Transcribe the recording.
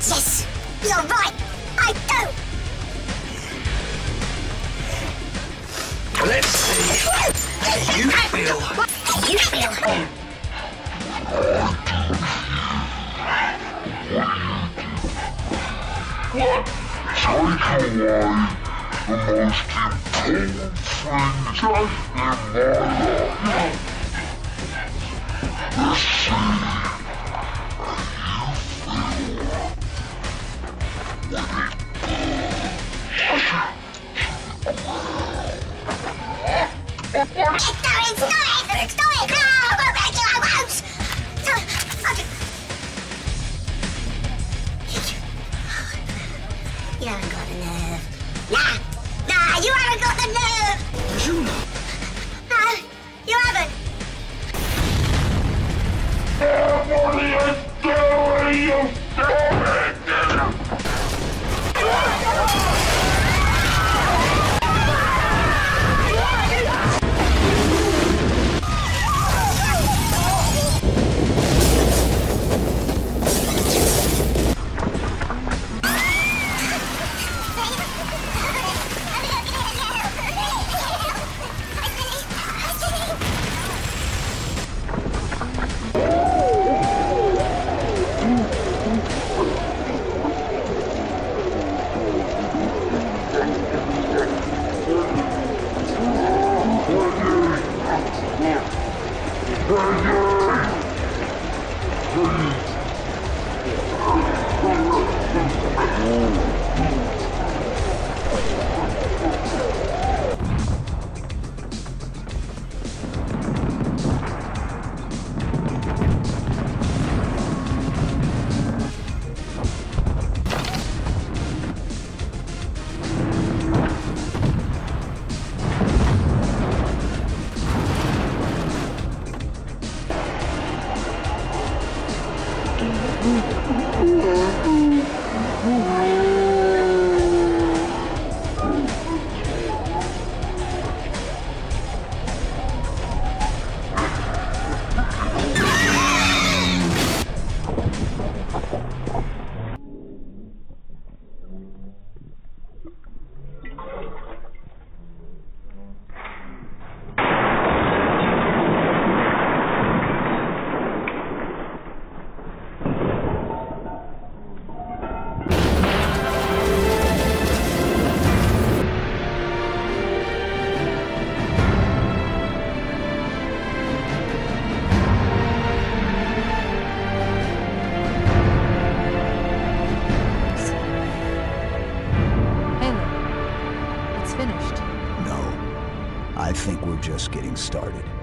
Yes, you're right. I do. Let's see you feel. How you feel? Take away the most important things in my life. Let's Halo, Mm-hmm. Getting started.